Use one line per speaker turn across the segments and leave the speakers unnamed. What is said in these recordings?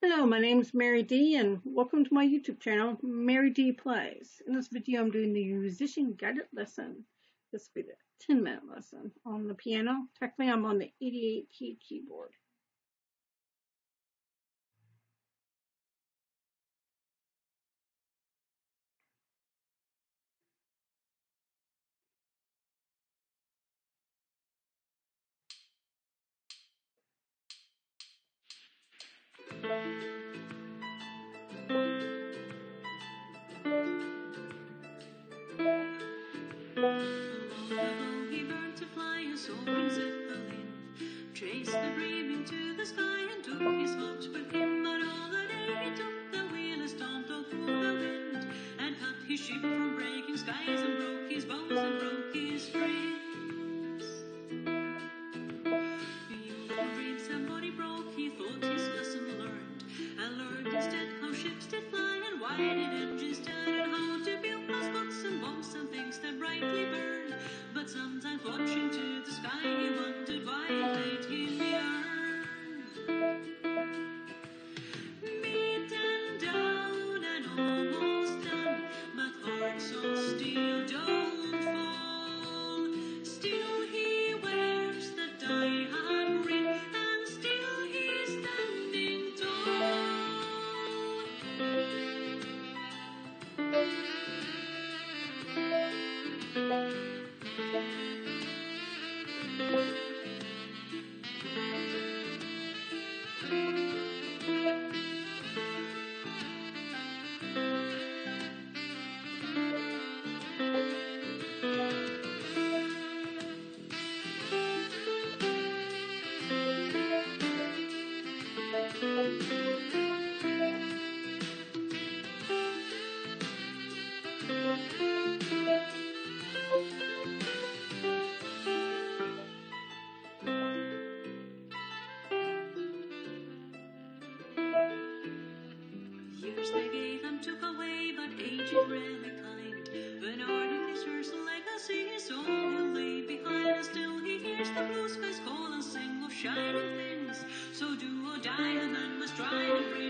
Hello, my name is Mary D and welcome to my YouTube channel, Mary D Plays. In this video, I'm doing the Yousician guided lesson. This will be the 10 minute lesson on the piano. Technically, I'm on the 88 key keyboard.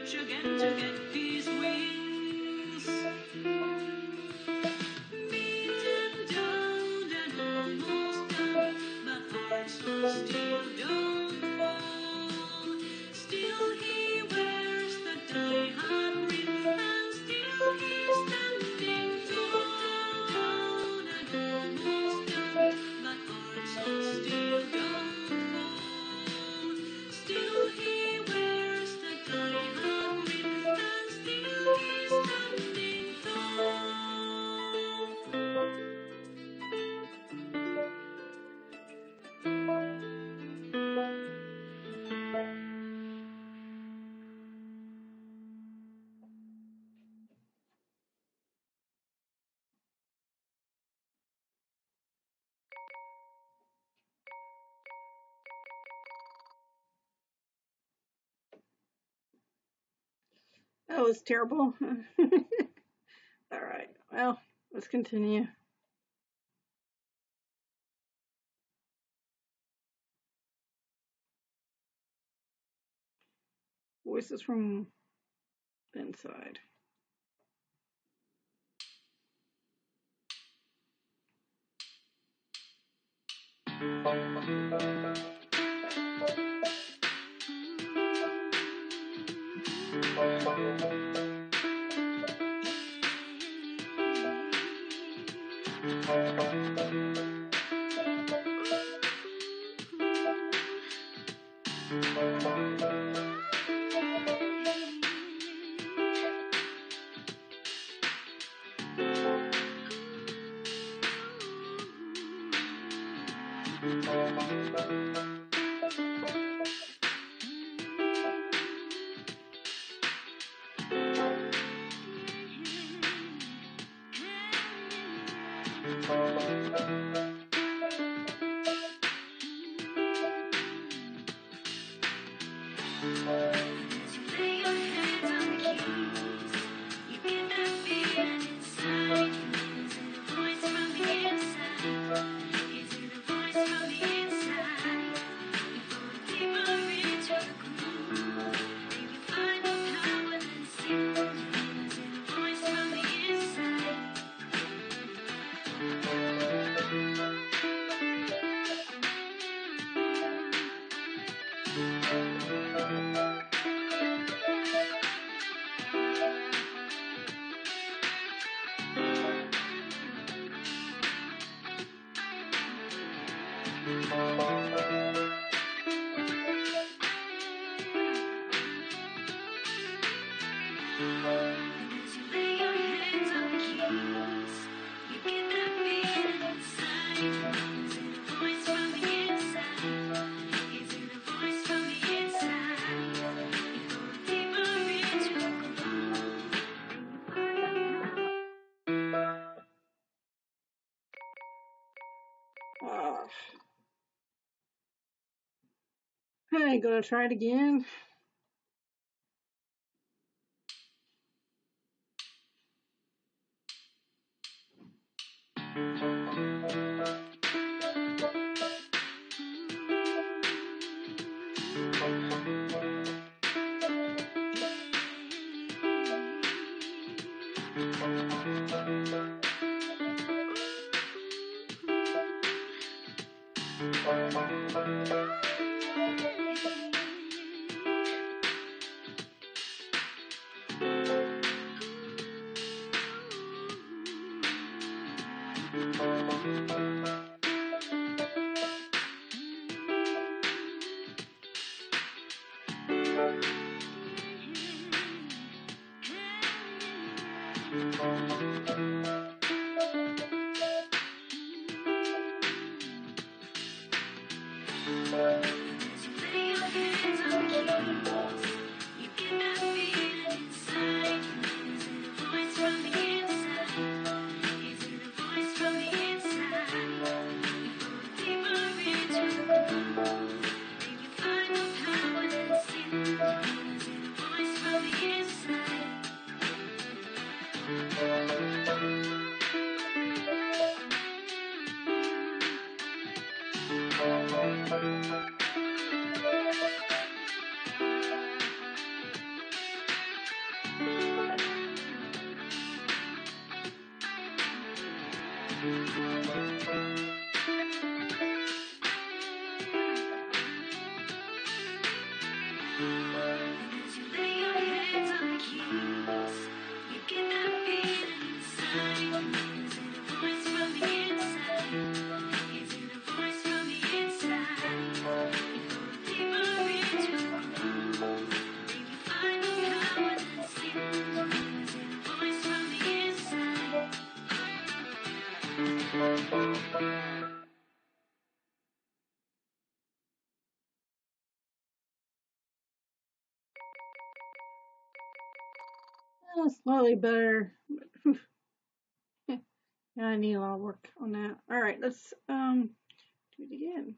Sugar, sugar. that
was terrible. All right, well, let's continue. Voices from inside.
Thank you. Thank you. Thank you.
Okay, gonna try it again. Thank you. Oh, slightly better. yeah, I need a lot of work on that. All right, let's um, do it again.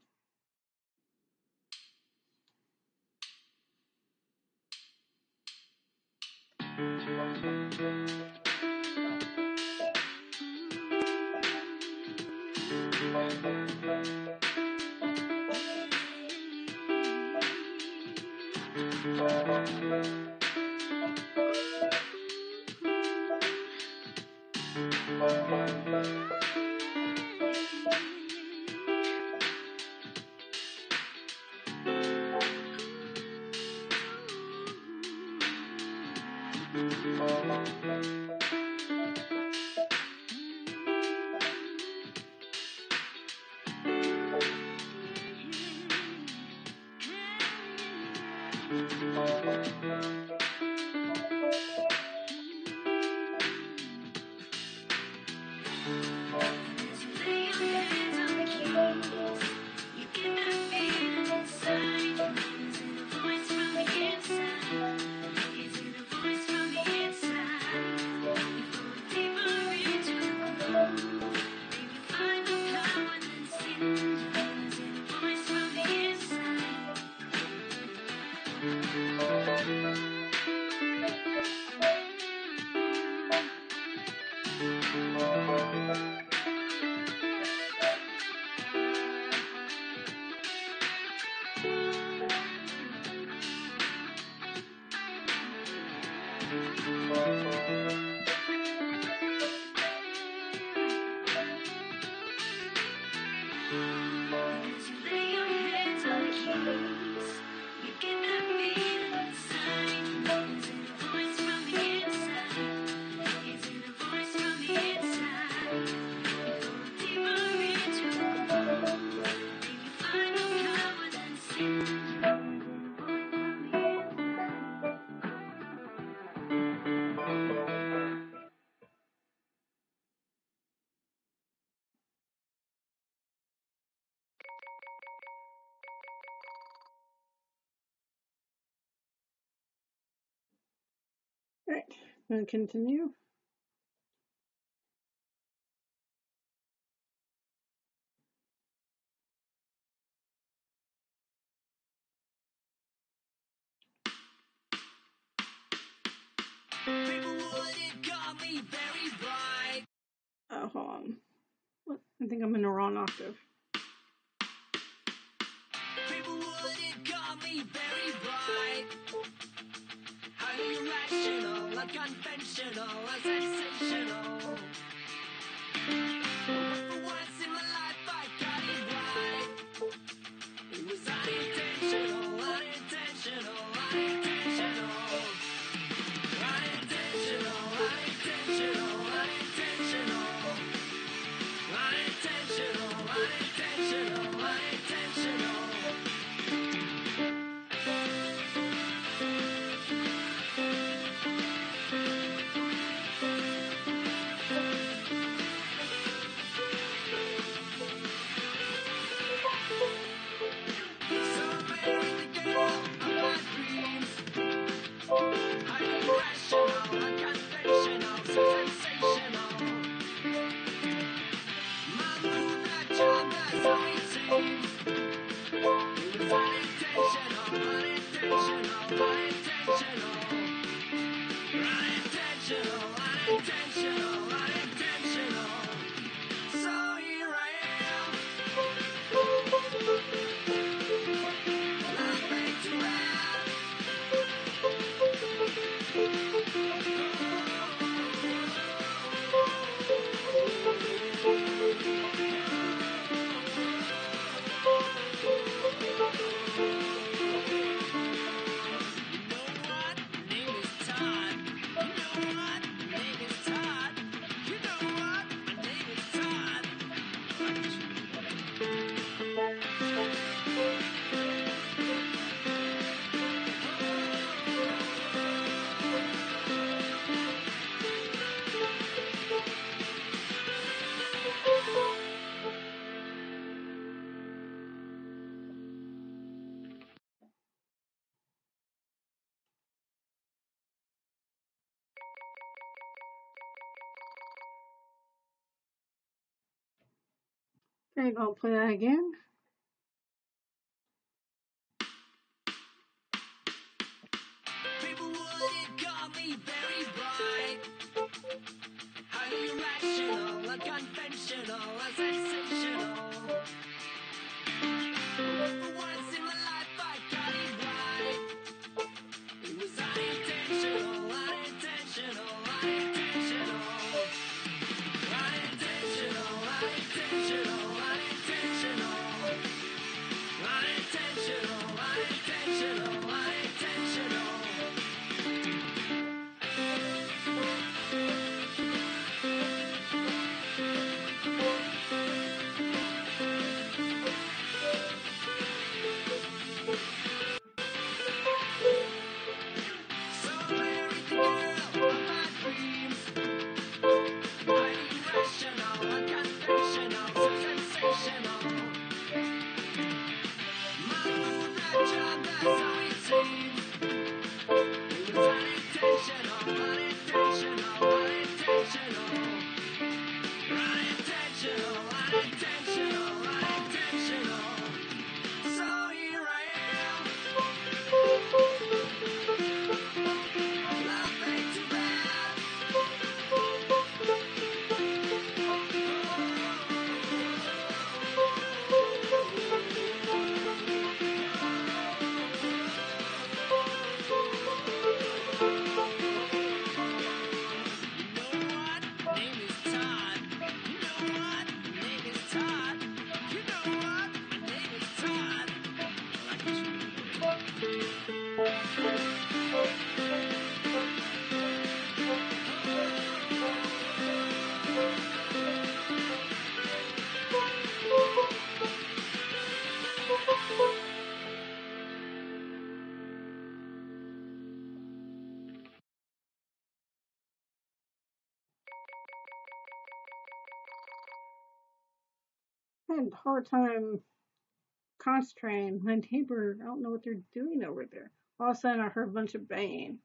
Thank you. Thank you.
Right, I'm going to continue. Oh, hold on. What? I think I'm in the wrong octave.
unconventional, a sensational. Oh,
Okay, gonna play that again. had a hard time Constrain, my neighbor, I don't know what they're doing over there. All of a sudden, I heard a bunch of banging.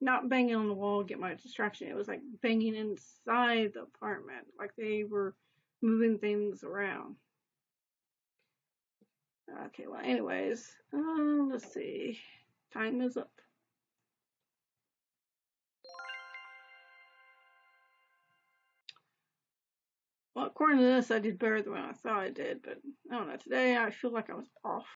Not banging on the wall, get my distraction. It was like banging inside the apartment, like they were moving things around. Okay, well, anyways, um, let's see. Time is up. Well, according to this, I did better than I thought I did, but I don't know. Today I feel like I was off.